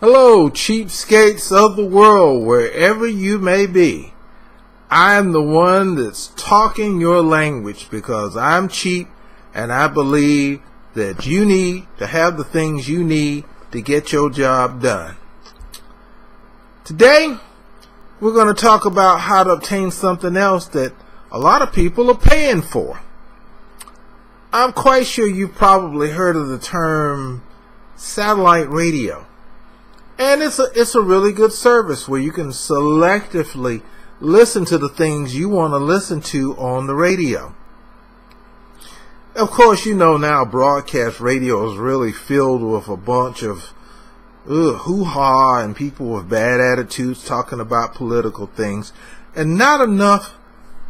Hello, cheapskates of the world, wherever you may be. I am the one that's talking your language because I'm cheap and I believe that you need to have the things you need to get your job done. Today, we're going to talk about how to obtain something else that a lot of people are paying for. I'm quite sure you've probably heard of the term satellite radio. And it's a, it's a really good service where you can selectively listen to the things you want to listen to on the radio. Of course, you know now broadcast radio is really filled with a bunch of hoo-ha and people with bad attitudes talking about political things and not enough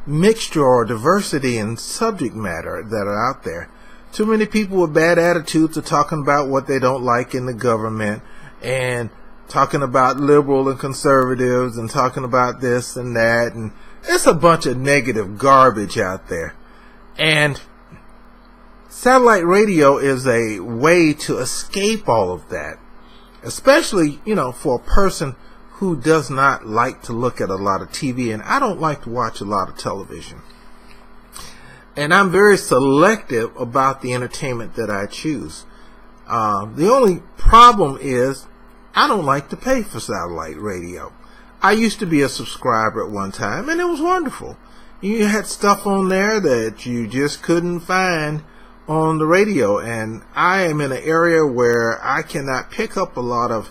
mixture or diversity in subject matter that are out there. Too many people with bad attitudes are talking about what they don't like in the government and talking about liberal and conservatives and talking about this and that and it's a bunch of negative garbage out there. And satellite radio is a way to escape all of that. Especially, you know, for a person who does not like to look at a lot of TV, and I don't like to watch a lot of television. And I'm very selective about the entertainment that I choose. Uh, the only problem is I don't like to pay for satellite radio. I used to be a subscriber at one time, and it was wonderful. You had stuff on there that you just couldn't find on the radio, and I am in an area where I cannot pick up a lot of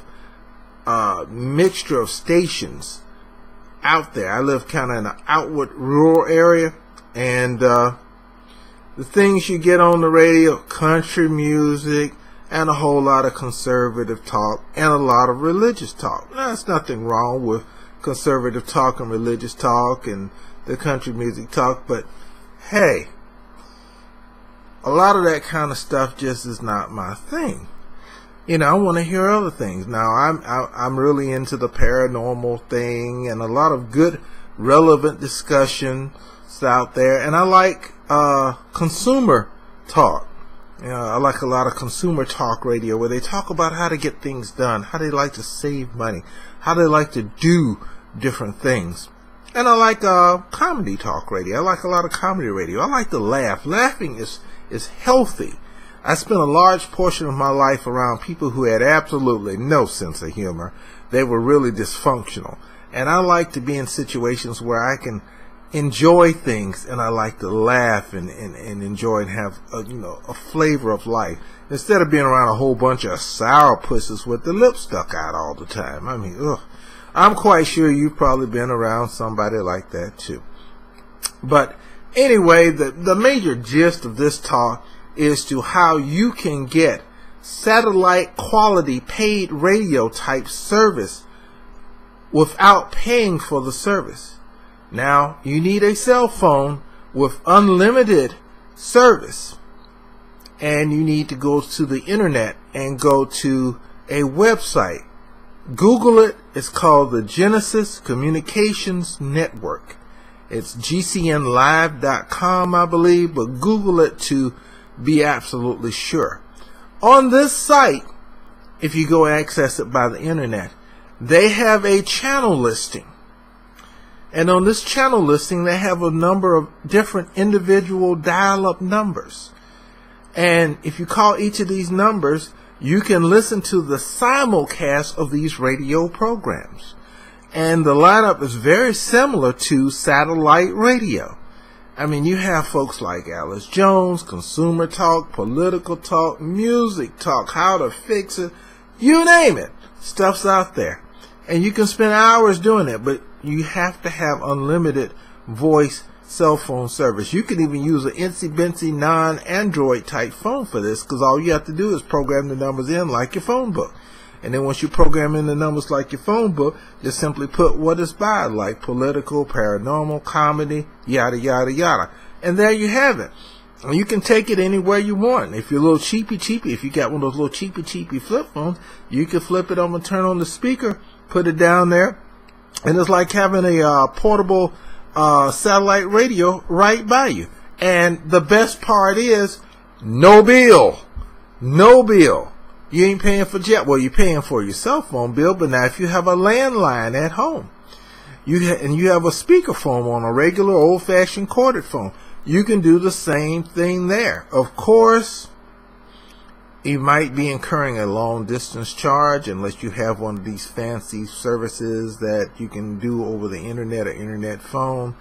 uh, mixture of stations out there. I live kind of in an outward rural area, and uh, the things you get on the radio, country music, and a whole lot of conservative talk, and a lot of religious talk. There's nothing wrong with conservative talk and religious talk and the country music talk, but hey, a lot of that kind of stuff just is not my thing you know, I want to hear other things. Now, I'm I, am i am really into the paranormal thing and a lot of good, relevant discussions out there, and I like uh, consumer talk. You know, I like a lot of consumer talk radio where they talk about how to get things done, how they like to save money, how they like to do different things. And I like uh, comedy talk radio. I like a lot of comedy radio. I like to laugh. Laughing is is healthy I spent a large portion of my life around people who had absolutely no sense of humor. They were really dysfunctional. And I like to be in situations where I can enjoy things and I like to laugh and, and, and enjoy and have a, you know a flavor of life instead of being around a whole bunch of sour pusses with the lips stuck out all the time. I mean, ugh. I'm quite sure you've probably been around somebody like that too. But anyway, the the major gist of this talk is to how you can get satellite quality paid radio type service without paying for the service. Now, you need a cell phone with unlimited service. And you need to go to the internet and go to a website. Google it. It's called the Genesis Communications Network. It's gcnlive.com, I believe, but Google it to be absolutely sure. On this site, if you go access it by the internet, they have a channel listing. And on this channel listing, they have a number of different individual dial-up numbers. And if you call each of these numbers, you can listen to the simulcast of these radio programs. And the lineup is very similar to satellite radio. I mean, you have folks like Alex Jones, consumer talk, political talk, music talk, how to fix it, you name it. Stuff's out there. And you can spend hours doing it, but you have to have unlimited voice cell phone service. You can even use an Incy Bincy non-Android type phone for this because all you have to do is program the numbers in like your phone book. And then once you program in the numbers like your phone book, just simply put what is by, like political, paranormal, comedy, yada, yada, yada. And there you have it. And you can take it anywhere you want. If you're a little cheapy cheapy, if you got one of those little cheapy cheapy flip phones, you can flip it over, turn on the speaker, put it down there, and it's like having a uh, portable uh, satellite radio right by you. And the best part is, no bill. No bill. You ain't paying for jet. Well, you're paying for your cell phone bill, but now if you have a landline at home, you ha- and you have a speakerphone on a regular old-fashioned corded phone, you can do the same thing there. Of course, you might be incurring a long distance charge unless you have one of these fancy services that you can do over the internet or internet phone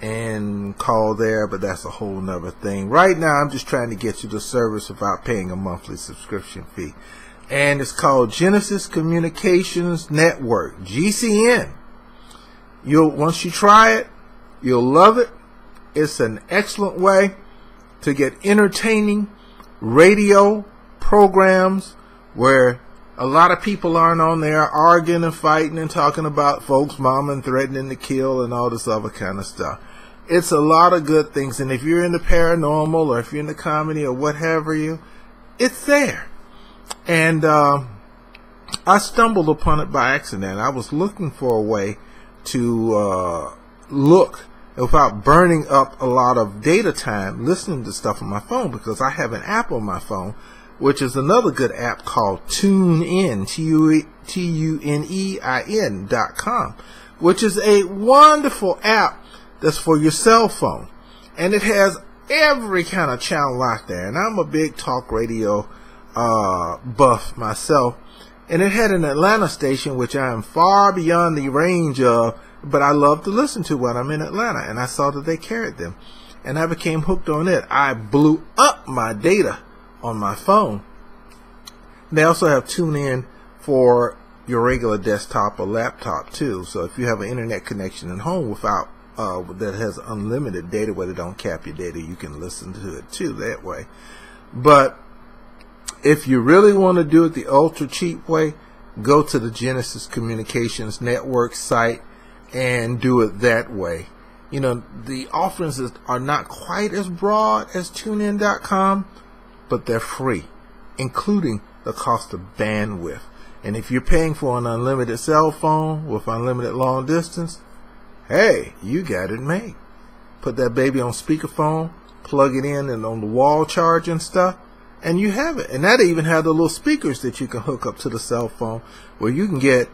and call there, but that's a whole nother thing. Right now, I'm just trying to get you the service without paying a monthly subscription fee. And it's called Genesis Communications Network, GCN. You'll, once you try it, you'll love it. It's an excellent way to get entertaining radio programs where a lot of people aren't on there arguing and fighting and talking about folks' mom and threatening to kill and all this other kind of stuff. It's a lot of good things, and if you're in the paranormal or if you're in the comedy or whatever you, it's there. And uh, I stumbled upon it by accident. I was looking for a way to uh, look without burning up a lot of data time listening to stuff on my phone because I have an app on my phone which is another good app called TuneIn, T-U-N-E-I-N dot com, which is a wonderful app that's for your cell phone. And it has every kind of channel out there. And I'm a big talk radio uh, buff myself. And it had an Atlanta station, which I am far beyond the range of, but I love to listen to when I'm in Atlanta. And I saw that they carried them. And I became hooked on it. I blew up my data on my phone. They also have TuneIn for your regular desktop or laptop too. So if you have an internet connection at home without uh, that has unlimited data where they don't cap your data, you can listen to it too that way. But if you really want to do it the ultra cheap way, go to the Genesis Communications Network site and do it that way. You know, the offerings are not quite as broad as TuneIn.com, but they're free, including the cost of bandwidth. And if you're paying for an unlimited cell phone with unlimited long distance, hey, you got it made. Put that baby on speakerphone, plug it in and on the wall charge and stuff, and you have it. And that even have the little speakers that you can hook up to the cell phone where you can get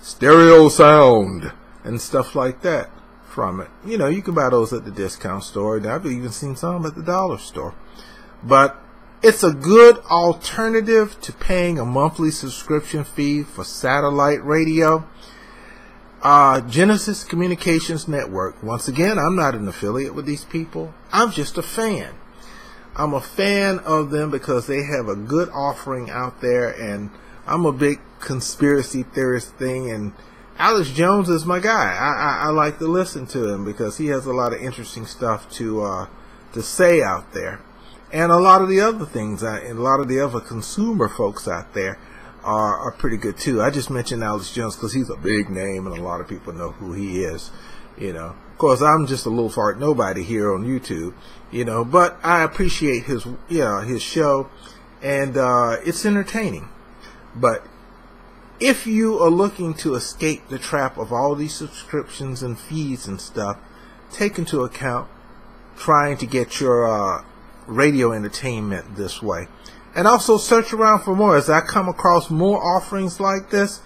stereo sound and stuff like that from it. You know, you can buy those at the discount store. I've even seen some at the dollar store. But it's a good alternative to paying a monthly subscription fee for satellite radio. Uh, Genesis Communications Network. Once again, I'm not an affiliate with these people. I'm just a fan. I'm a fan of them because they have a good offering out there, and I'm a big conspiracy theorist thing. And Alex Jones is my guy. I, I, I like to listen to him because he has a lot of interesting stuff to uh, to say out there and a lot of the other things, and a lot of the other consumer folks out there are, are pretty good too. I just mentioned Alex Jones because he's a big name and a lot of people know who he is. You know, of course, I'm just a little fart nobody here on YouTube. You know, but I appreciate his, you know, his show, and uh, it's entertaining. But if you are looking to escape the trap of all these subscriptions and fees and stuff, take into account trying to get your uh, radio entertainment this way. And also search around for more. As I come across more offerings like this,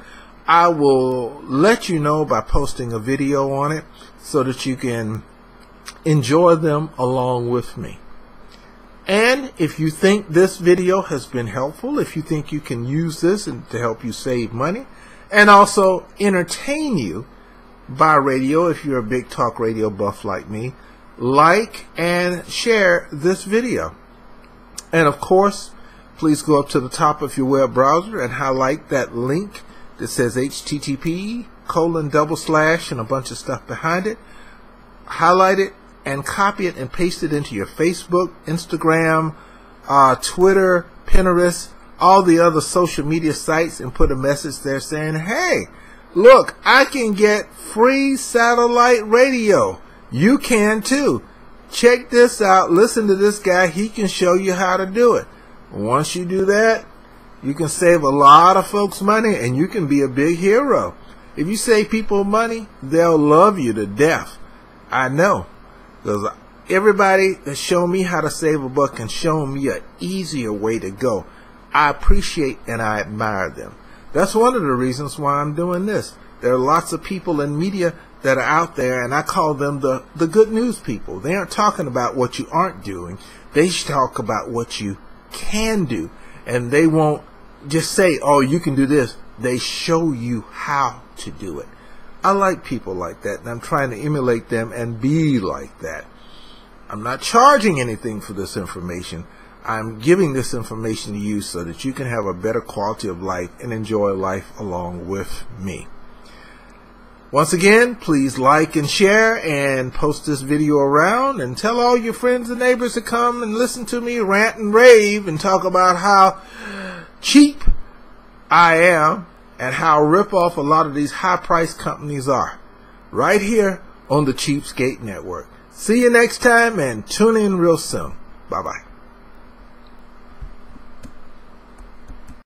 I will let you know by posting a video on it so that you can enjoy them along with me. And if you think this video has been helpful, if you think you can use this and to help you save money and also entertain you by radio, if you're a big talk radio buff like me, like and share this video. And of course, please go up to the top of your web browser and highlight that link that says HTTP colon double slash and a bunch of stuff behind it. Highlight it and copy it and paste it into your Facebook, Instagram, uh, Twitter, Pinterest, all the other social media sites and put a message there saying, hey, look, I can get free satellite radio. You can too. Check this out. Listen to this guy. He can show you how to do it. Once you do that, you can save a lot of folks money and you can be a big hero. If you save people money, they'll love you to death. I know. Because everybody that shown me how to save a buck and shown me an easier way to go. I appreciate and I admire them. That's one of the reasons why I'm doing this. There are lots of people in media that are out there, and I call them the, the good news people. They aren't talking about what you aren't doing. They talk about what you can do. And they won't just say, oh, you can do this. They show you how to do it. I like people like that, and I'm trying to emulate them and be like that. I'm not charging anything for this information. I'm giving this information to you so that you can have a better quality of life and enjoy life along with me. Once again, please like and share and post this video around and tell all your friends and neighbors to come and listen to me rant and rave and talk about how cheap I am and how rip off a lot of these high price companies are. Right here on the Cheapskate Network. See you next time and tune in real soon. Bye bye.